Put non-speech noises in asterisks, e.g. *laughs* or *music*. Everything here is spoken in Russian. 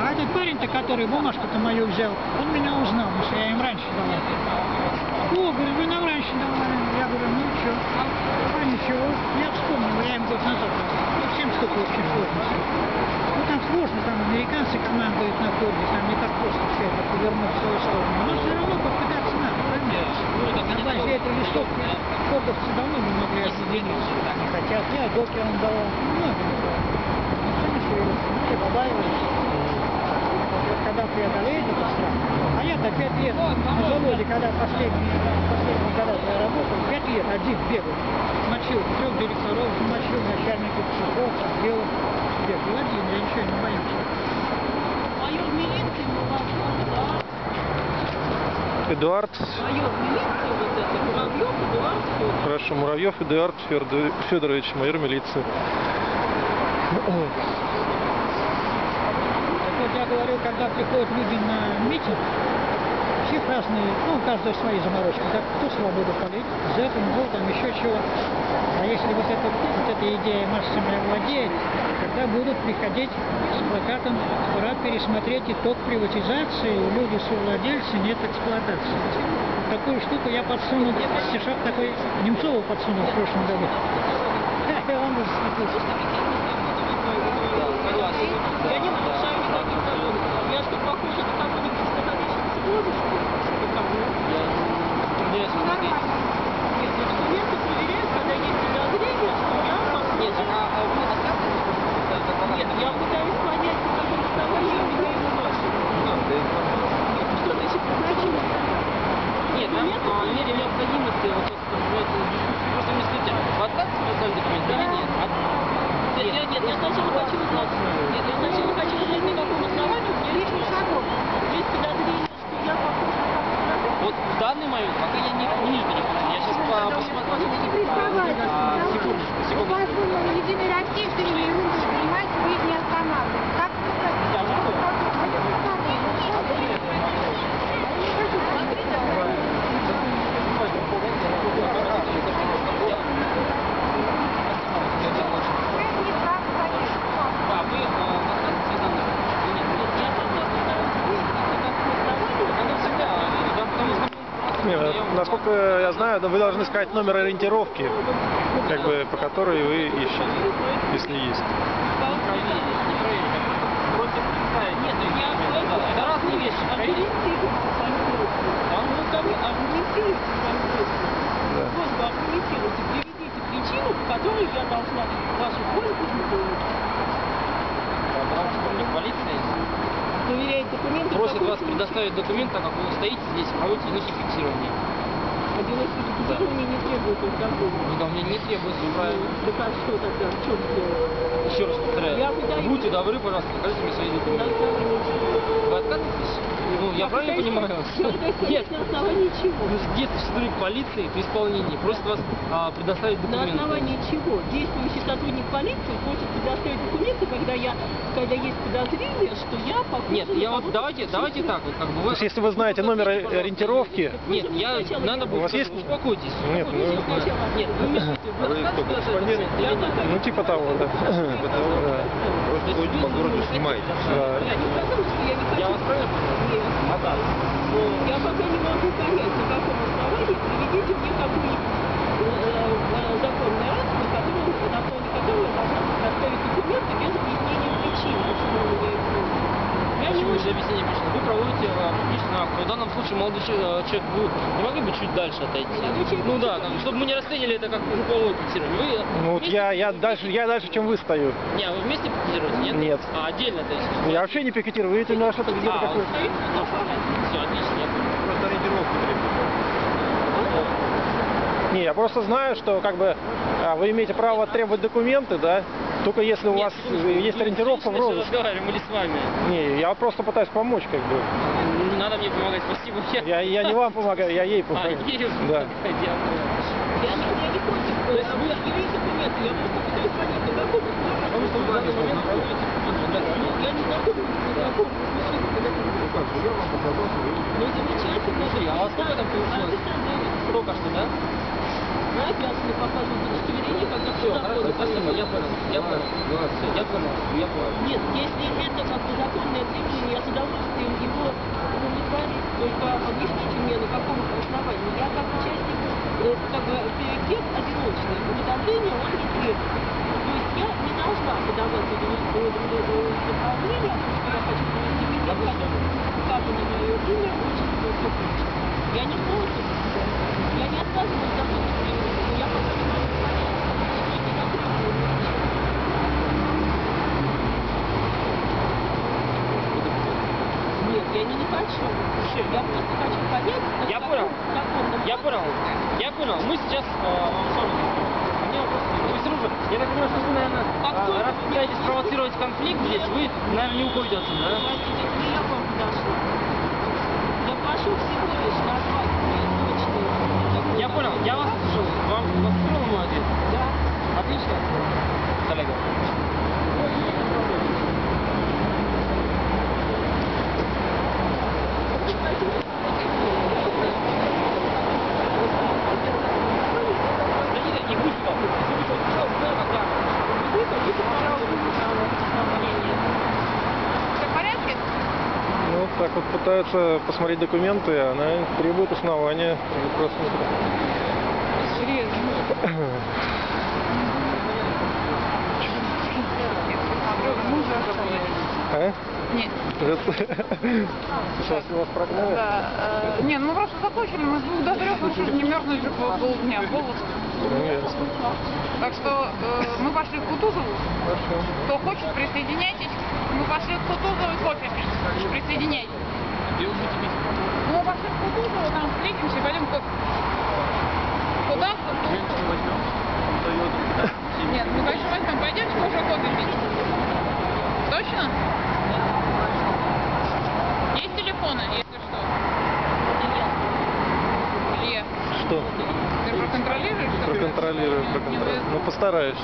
А этот парень-то, который бумажку-то мою взял, он меня узнал, потому что я им раньше давал. О, говорю, вы нам раньше давали. Я говорю, ну что? А ничего. Я вспомнил, я им год назад. Ну, всем столько общей сложности. Ну, там сложно, там американцы командуют на форде, там не так просто все это повернуть в свою сторону. Но все равно попытаться надо, правильно? На базе этой листовки фордовцы давно не могли объединиться. Не хотят. Я докерам давал. Много не давал. Никто не шевелится. Ну, все побаивались. Когда преодолеет этот страх, а я-то пять лет на заводе, когда последние, последние года я работал, пять лет один бегал, мочил трех директоров, мочил начальников цехов, отделов, бегал один, я ничего не боюсь. Майор милиции, ну, возможно, да. Эдуард, это, хорошо, Муравьев Эдуард Федор- Федорович, майор милиции. Так вот я говорю, когда приходят люди на митинг, всех разные, ну, у каждого свои заморочки. Так, кто свободу полит, зэк, МГУ, там еще чего. А если вот, это, вот эта идея массами овладеет, тогда будут приходить с плакатом «Пора пересмотреть итог приватизации, люди совладельцы, нет эксплуатации». Такую штуку я подсунул, стишок такой Немцову подсунул в прошлом году. *laughs* Да, он уже смеется. Я не. Я что, похожа на кого-нибудь из католических года, что ли? Что кого? Нет, ну студенты проверяют, когда есть подозрение, что я Нет, похожа. а, а вы рассказывали, что Нет, я пытаюсь понять, по какому основанию меня его нашли. Что значит, почему? Нет, нам а, в мере необходимости, вот, собственно, вот, просто мне скажите, вы отказываетесь представить документы или нет? От- Нет, нет, нет, я сначала хочу узнать. Нет, я сначала хочу узнать, по какому основанию мне лично Есть подозрение, что я похожа на кого-то. Вот момент, пока я не, не никаких, я сейчас посмотрю. Не приставайте. А, секундочку, У секундочку. вас на Единой России, что не ерунду занимаете, вы не останавливаетесь. Как Да, вы а, отказываетесь от данных? Или нет? Нет, я пока пытаюсь выяснить, по какому основанию Надо всегда, да, потому что мы Нет, насколько я знаю, вы должны сказать номер ориентировки, как бы по которой вы ищете, если есть. не проверили, не проверили. Просто представить. Нет, ну я говорю, Это разные вещи. Проверить. аргументируйте свою просьбу. Да. Ну, как вы аргументируйте свою просьбу. Да. Просьбу аргументируйте, приведите причину, по которой я должна вашу просьбу выполнить. Потому что мне полиция Проверяет документы. просит вас предоставить документ, так как вы стоите здесь, проводите одиночное фиксирование. Одиночное фиксирование не требует алкоголя. Ну да, мне не требуется правильно. Так а что тогда? В чем дело? Еще раз повторяю. Я Будьте добры, пожалуйста, покажите мне свои документы. Вы отказываетесь? Ну, я правильно понимаю? *laughs* Нет. на основании чего? Ну, струе полиции при исполнении просит вас а, предоставить На документы. основании чего? Действующий сотрудник полиции просит предоставить документы, когда, я, когда есть подозрение, что я похожа Нет, на я вот давайте, давайте так вот, как бы вы. если вы знаете номер ориентировки, Нет, я надо У будет. вас есть- Успокойтесь. Нет, ну-. Сначала. Нет, вы вы нет? ну типа того, вы *laughs* по городу снимаете. Да. Я не сказала, что я не хочу. Я вас правильно понял? Нет. А? Ну, Я пока не могу понять, на каком основании приведите мне какой-нибудь э, э, законный акт, на котором, на основании которого я должна предоставить документы без объяснения причин, почему у меня их нет. Я не Почему же очень... объяснение причин? Вы проводите а, публичный акт. В данном случае молодой а, человек, вы не могли бы чуть дальше отойти? Человек Ну да, дальше. чтобы мы не расценили это как групповое пикетирование. Вы Ну вот я, я дальше, я дальше, чем вы стою. Не, а вы вместе пикетируете, нет? Нет. А отдельно, то есть? Я вообще не пикетирую, видите, у меня что-то где-то А, какое-то... Аппарате. Все, отлично. Просто ориентировку Не, я просто знаю, что как бы а, вы имеете право требовать документы, да, только если у Нет, вас есть мы ориентировка в женщиной розыске. разговариваем или с вами? Не, я просто пытаюсь помочь, как бы. Не надо мне помогать, спасибо. Я, я не вам помогаю, я ей А, помогаю. ей Да. я не, я не против. То есть вы- предъявить документы, я просто пытаюсь понять, на каком. Потому что в данный момент пикетирование. Ну, я не незнакомым мужчиной, когда ты Ну как же, я вам показал свои Ну, замечательно. Слушай, а сколько там получилось? Официальное лицо. Только что, да? Мы обязаны показывать удостоверение, когда Все, хорошо, спасибо, я понял, я понял. Всё, я понял, я понял. Нет, если это как бы законное требование, я с удовольствием его удовлетворить. Только объясните мне, на каком основании. Я как участник, э, как бы приоритет одиночный. Уведомление он не требует. То есть я не должна подавать удовлетворение, что я хочу провести который указано мое имя, отчество, все прочее. Я не против. Я не отказываюсь от этого требования, но я просто не могу понять, что это за требование. Нет, я не, не хочу. Я просто хочу понять, Я каком понял. Я понял, я понял. Мы сейчас э, я так понимаю, что вы, наверное, э, только раз вы пытаетесь меня спровоцировать конфликт здесь, вы, наверное, не уходите отсюда, да? Я вам подошла. Я прошу всего лишь назвать мне точно. Я понял, я вас слушал. Вам вас устроил мой ответ? Да. Отлично. Коллега. Да не, не будь вам. Если вы что-то сказал, да, да. Вы хотите, пожалуйста, Все в порядке? Ну, пытаются посмотреть документы, она требует основания. Просто- Серьезно. А? Нет. Сейчас вас прогнали? Да. э, Не, ну мы просто закончили, мы с двух до трех вообще не мерзнуть же пол- полдня. Ну. Так что э, мы пошли к Кутузову. Хорошо. Кто хочет, присоединяйтесь. Мы пошли к Кутузову и кофе пить. Присоединяйтесь. Где вы будете? Ну, мы пошли к Кутузову, там встретимся и пойдем кофе. Куда? В Кутузову. Нет, мы большой возьмем. Пойдемте уже кофе пить. Точно? Есть телефоны, если что. Илья, Что? ты проконтролируешь? Проконтролирую, проконтролирую. Ну, постараюсь.